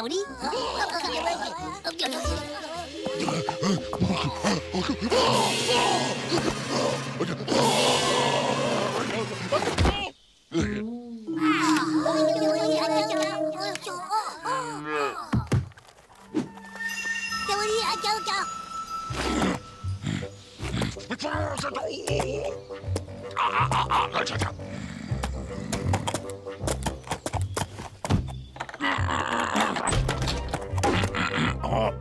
Dowdy. Ah, ah, ah, ah, ah, ah, ah, ah, ah, Uh,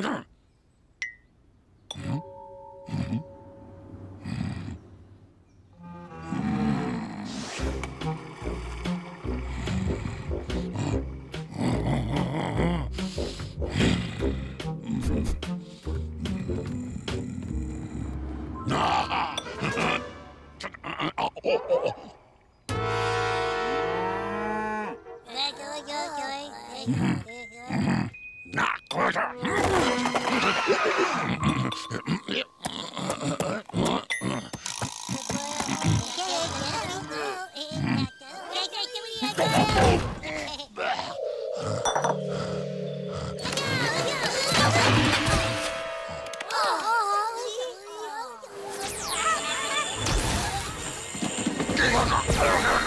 Oh, Oh! Okay,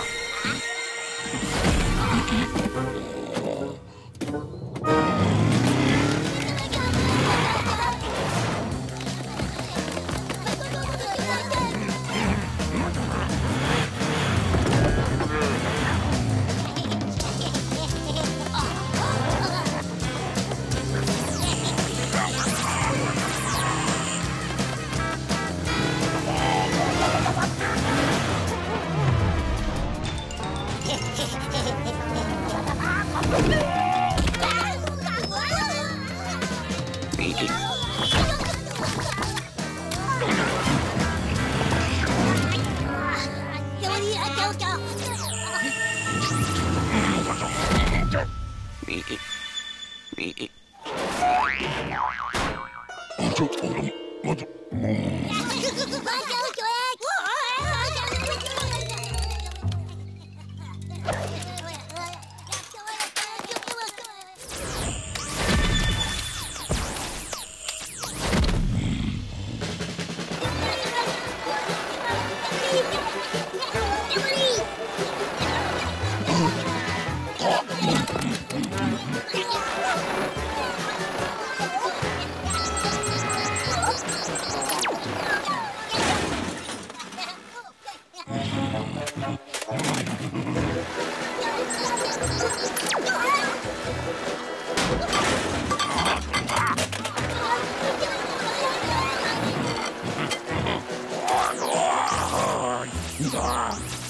ちょっと待って。Ah!